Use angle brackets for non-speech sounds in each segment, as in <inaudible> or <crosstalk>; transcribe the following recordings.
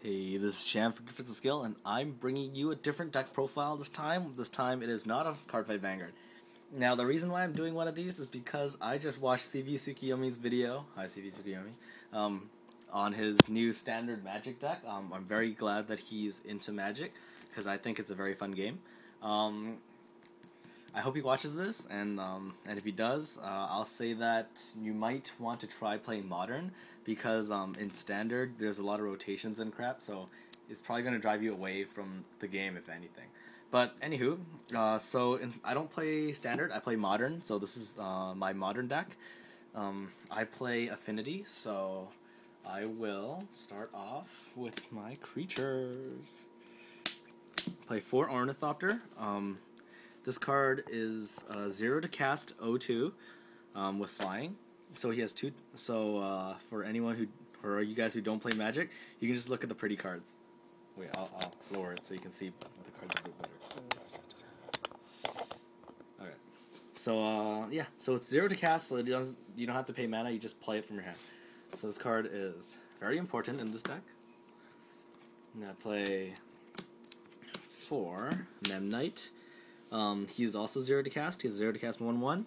Hey, this is Chan from of Skill, and I'm bringing you a different deck profile this time. This time it is not a Cardfight Vanguard. Now, the reason why I'm doing one of these is because I just watched CV Tsukiyomi's video, hi CV Tsukiyomi, um, on his new standard Magic deck. Um, I'm very glad that he's into Magic, because I think it's a very fun game. Um, I hope he watches this, and um, and if he does, uh, I'll say that you might want to try playing Modern because um, in Standard there's a lot of rotations and crap, so it's probably going to drive you away from the game if anything. But anywho, uh, so in, I don't play Standard. I play Modern, so this is uh, my Modern deck. Um, I play Affinity, so I will start off with my creatures. Play four Ornithopter. Um, this card is uh, zero to cast O2 um, with flying. So he has two. So uh, for anyone who, or you guys who don't play Magic, you can just look at the pretty cards. Wait, I'll, I'll lower it so you can see the cards a bit better. Okay. So uh, yeah, so it's zero to cast, so it doesn't, you don't have to pay mana. You just play it from your hand. So this card is very important in this deck. And I play four Memnite. Um, he is also zero to cast. He has zero to cast one one.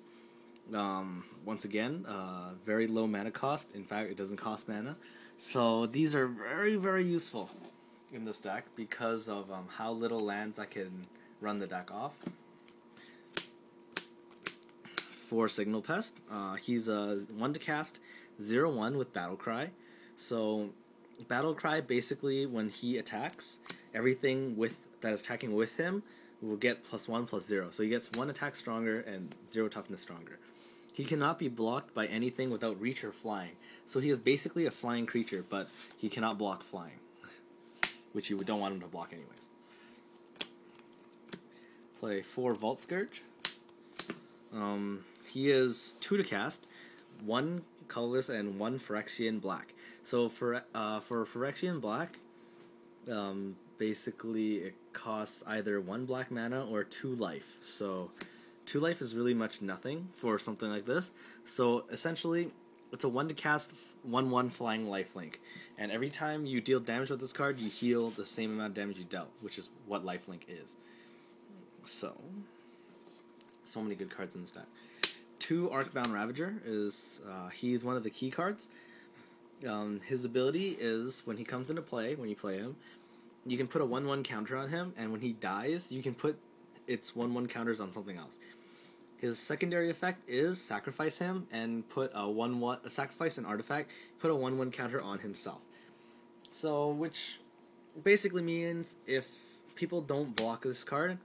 Um, once again, uh, very low mana cost. In fact, it doesn't cost mana. So these are very very useful in this deck because of um, how little lands I can run the deck off. For Signal Pest, uh, he's a one to cast, zero one with Battle Cry. So Battle Cry basically when he attacks, everything with that is attacking with him will get plus one plus zero. So he gets one attack stronger and zero toughness stronger. He cannot be blocked by anything without reach or flying. So he is basically a flying creature, but he cannot block flying, which you don't want him to block anyways. Play four Vault Skirge. Um, he is two to cast, one colorless and one Phyrexian black. So for uh, for Phyrexian black, um, basically it costs either one black mana or two life. So two life is really much nothing for something like this. So essentially, it's a one to cast one one flying life link, and every time you deal damage with this card, you heal the same amount of damage you dealt, which is what life link is. So, so many good cards in this deck. Two Arcbound Ravager is uh, he's one of the key cards. Um, his ability is when he comes into play, when you play him, you can put a one one counter on him, and when he dies, you can put its one one counters on something else. His secondary effect is sacrifice him and put a one one a sacrifice an artifact, put a one one counter on himself. So which basically means if people don't block this card,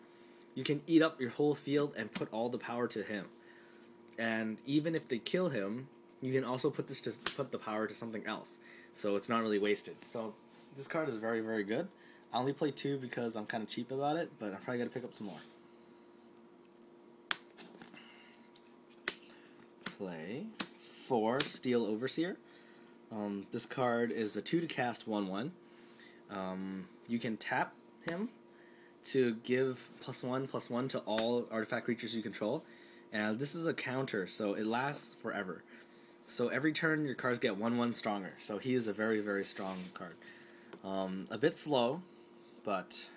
you can eat up your whole field and put all the power to him. And even if they kill him, you can also put this to put the power to something else. So it's not really wasted. So this card is very very good. I only play two because I'm kind of cheap about it, but I'm probably gonna pick up some more. Play four Steel Overseer. Um, this card is a two to cast one one. Um, you can tap him to give plus one plus one to all artifact creatures you control, and this is a counter, so it lasts forever. So every turn your cards get one one stronger. So he is a very very strong card. Um, a bit slow, but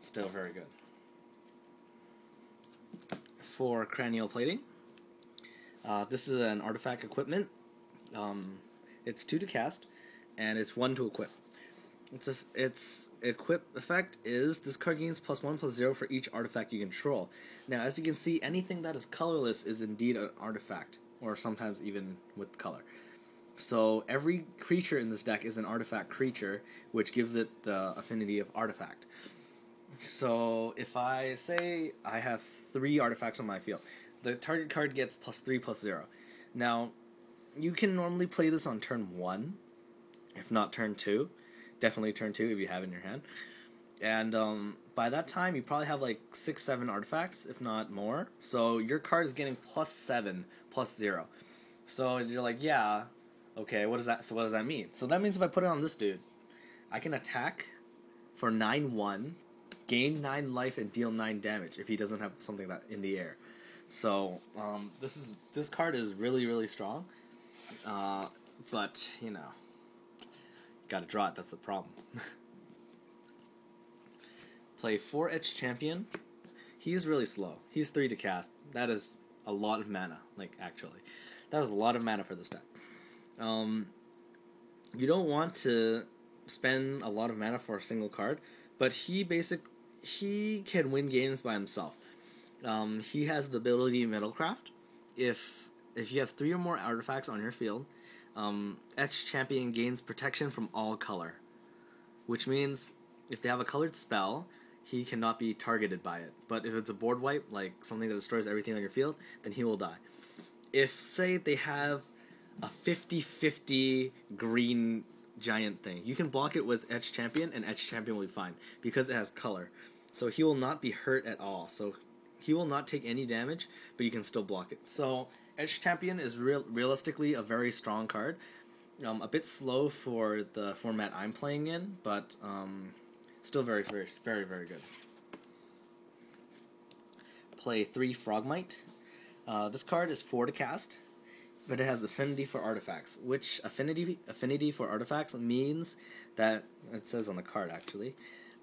still very good. For cranial plating, uh, this is an artifact equipment. Um, it's two to cast, and it's one to equip. Its a, its equip effect is this card gains plus one plus zero for each artifact you control. Now, as you can see, anything that is colorless is indeed an artifact, or sometimes even with color. So every creature in this deck is an artifact creature, which gives it the affinity of artifact. So if I say I have three artifacts on my field, the target card gets plus three plus zero. Now, you can normally play this on turn one, if not turn two. Definitely turn two if you have in your hand. And um, by that time, you probably have like six, seven artifacts, if not more. So your card is getting plus seven, plus zero. So you're like, yeah, Okay, what does that? So what does that mean? So that means if I put it on this dude, I can attack for nine one, gain nine life and deal nine damage if he doesn't have something that in the air. So um, this is this card is really really strong, uh, but you know Gotta draw it, that's the problem. <laughs> Play 4 Etched Champion. He's really slow. He's 3 to cast. That is a lot of mana, like, actually. That is a lot of mana for this deck. Um, you don't want to spend a lot of mana for a single card, but he basic he can win games by himself. Um, he has the ability Metalcraft. If if you have three or more artifacts on your field, um, Etched Champion gains protection from all color, which means if they have a colored spell, he cannot be targeted by it. But if it's a board wipe, like something that destroys everything on your field, then he will die. If, say, they have a 50 50 green giant thing, you can block it with Etched Champion, and Etched Champion will be fine because it has color. So he will not be hurt at all. So he will not take any damage, but you can still block it. So Etched Champion is real, realistically a very strong card. Um, a bit slow for the format I'm playing in, but um, still very, very, very, very good. Play three Frogmite. Uh, this card is four to cast, but it has affinity for artifacts. Which affinity affinity for artifacts means that it says on the card actually.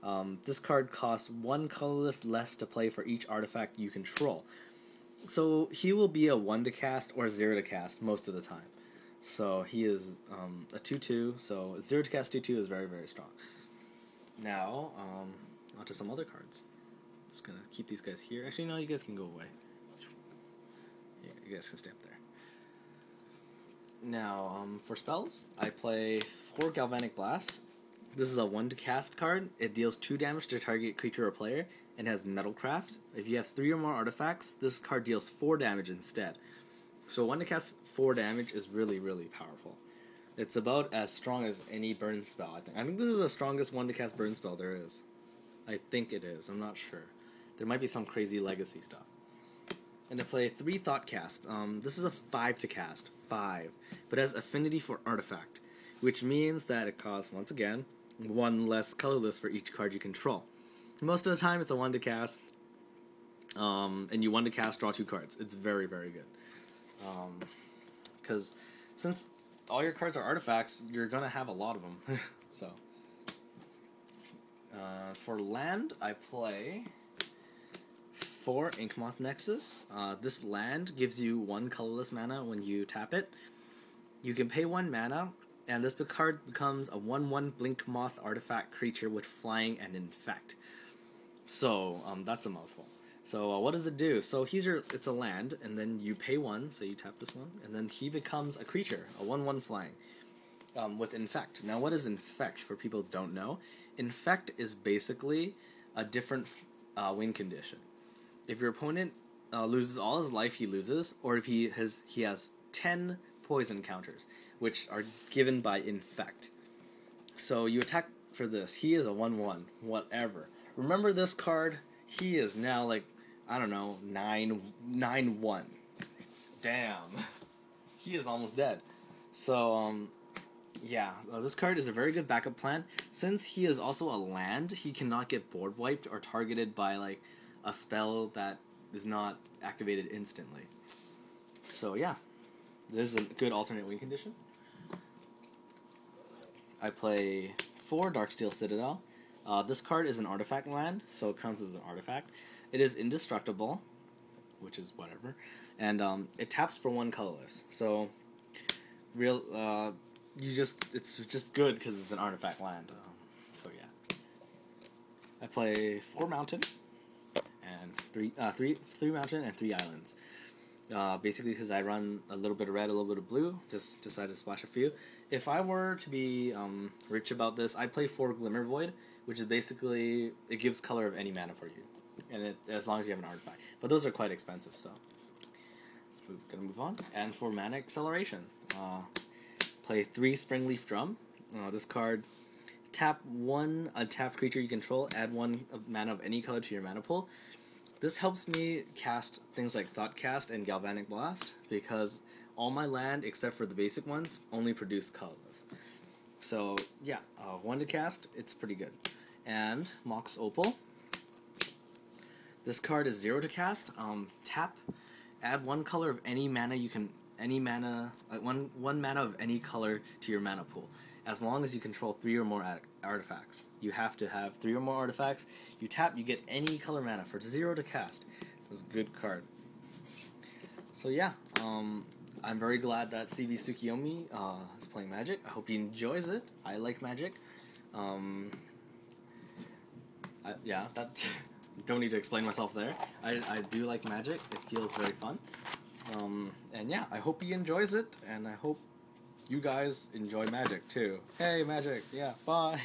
Um, this card costs one colorless less to play for each artifact you control. So he will be a 1 to cast or 0 to cast most of the time. So he is um, a 2 2, so 0 to cast 2 2 is very, very strong. Now, um, on to some other cards. Just gonna keep these guys here. Actually, no, you guys can go away. Yeah, you guys can stay up there. Now, um, for spells, I play 4 Galvanic Blast. This is a 1 to cast card. It deals 2 damage to target creature or player and has Metalcraft. If you have 3 or more artifacts, this card deals 4 damage instead. So 1 to cast 4 damage is really, really powerful. It's about as strong as any burn spell, I think. I think this is the strongest 1 to cast burn spell there is. I think it is. I'm not sure. There might be some crazy legacy stuff. And to play 3 Thoughtcast. Um, this is a 5 to cast. 5. But has affinity for artifact. Which means that it costs, once again, one less colorless for each card you control. Most of the time, it's a one to cast, um, and you one to cast, draw two cards. It's very, very good. Because um, since all your cards are artifacts, you're gonna have a lot of them. <laughs> so, uh, for land, I play four Inkmoth Nexus. Uh, this land gives you one colorless mana when you tap it. You can pay one mana and this card becomes a 1 1 Blink Moth artifact creature with flying and infect. So, um, that's a mouthful. So, uh, what does it do? So, he's your, it's a land, and then you pay one, so you tap this one, and then he becomes a creature, a 1 1 flying, um, with infect. Now, what is infect for people who don't know? Infect is basically a different uh, win condition. If your opponent uh, loses all his life, he loses, or if he has he has 10 poison counters which are given by infect. So you attack for this. He is a 1 1, whatever. Remember this card? He is now like, I don't know, 9 9 1. Damn. He is almost dead. So, um, yeah, uh, this card is a very good backup plan. Since he is also a land, he cannot get board wiped or targeted by like a spell that is not activated instantly. So yeah, this is a good alternate win condition. I play four Darksteel Citadel. Uh, this card is an artifact land, so it counts as an artifact. It is indestructible, which is whatever, and um, it taps for one colorless. So, real, uh, you just it's just good because it's an artifact land. Um, so yeah, I play four mountain three, uh, three, three mountain and three islands. Uh, basically, because I run a little bit of red, a little bit of blue, just decided to splash a few if I were to be um, rich about this, I'd play four Glimmer Void, which is basically it gives color of any mana for you, and it, as long as you have an artifact. But those are quite expensive, so move, gonna move on. And for mana acceleration, uh, play three Springleaf Drum. Uh, this card tap one untapped creature you control, add one mana of any color to your mana pool. This helps me cast things like Thoughtcast and Galvanic Blast because all my land except for the basic ones only produce colorless. So yeah, uh, one to cast, it's pretty good. And Mox Opal. This card is zero to cast. Um, tap, add one color of any mana you can, any mana, uh, one one mana of any color to your mana pool. As long as you control three or more artifacts. You have to have three or more artifacts. You tap, you get any color mana for zero to cast. It was a good card. So yeah, um, I'm very glad that CV Tsukiyomi uh, is playing Magic. I hope he enjoys it. I like Magic. Um, I, yeah, that <laughs> don't need to explain myself there. I, I do like Magic. It feels very fun. Um, and yeah, I hope he enjoys it, and I hope you guys enjoy Magic too. Hey, Magic. Yeah, bye.